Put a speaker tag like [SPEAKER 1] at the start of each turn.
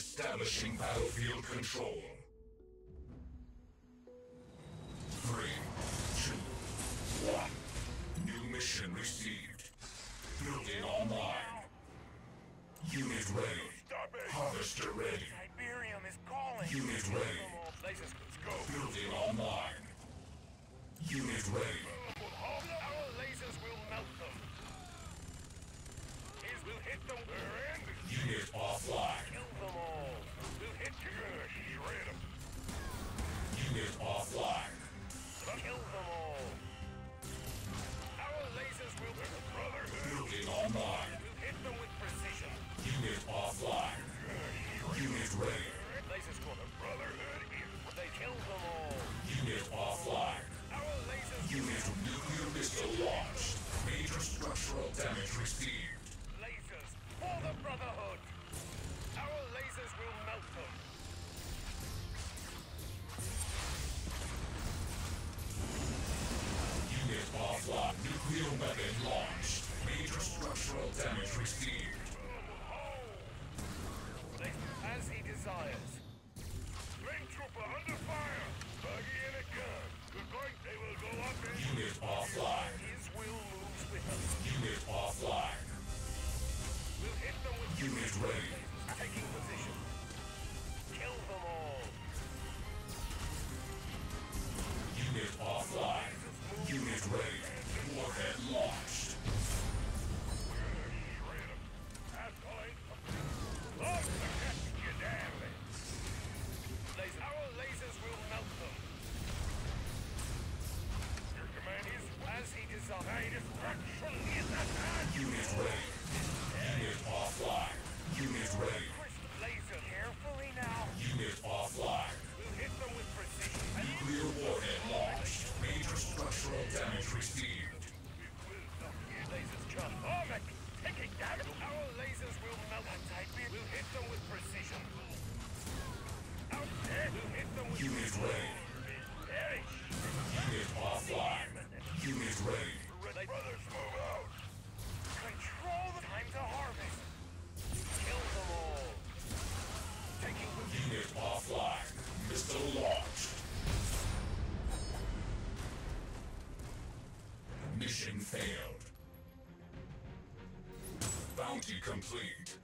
[SPEAKER 1] Establishing battlefield control. Three, two, one. New mission received. Building online. Unit ready. Harvester ready.
[SPEAKER 2] Tiberium is calling!
[SPEAKER 1] Unit ready.
[SPEAKER 2] Come let's go!
[SPEAKER 1] Building online. Unit ready.
[SPEAKER 2] Our lasers will melt them! Is we'll hit them! They're in!
[SPEAKER 1] Unit offline.
[SPEAKER 2] Kill them all! We'll hit you! Gonna shred them!
[SPEAKER 1] Unit offline.
[SPEAKER 2] Kill them all! Our lasers will... A brotherhood!
[SPEAKER 1] Building online.
[SPEAKER 2] We'll hit them with precision!
[SPEAKER 1] Unit offline. Unit ready.
[SPEAKER 2] Lasers for the brotherhood. They killed them all!
[SPEAKER 1] Unit offline.
[SPEAKER 2] Our lasers...
[SPEAKER 1] Unit nuclear missile launched. Major structural damage received. Nuclear weapon launched. Major structural damage received.
[SPEAKER 2] As he desires. Lane trooper under fire! Buggy and a gun. Good point, they will go up in...
[SPEAKER 1] Unit offline.
[SPEAKER 2] His will moves with us.
[SPEAKER 1] Unit offline.
[SPEAKER 2] We'll hit them with...
[SPEAKER 1] Unit ready.
[SPEAKER 2] My destruction is at hand.
[SPEAKER 1] Unit ready. Unit offline. Unit ready.
[SPEAKER 2] Laser. Carefully now.
[SPEAKER 1] Unit offline.
[SPEAKER 2] We'll hit them with precision.
[SPEAKER 1] Nuclear warhead launched. Major structural damage received.
[SPEAKER 2] Lasers. Oh, my taking damage. Our lasers will melt that type. We'll hit them with precision. Out there. We'll hit them with
[SPEAKER 1] Unit ready. Mission failed. Bounty complete.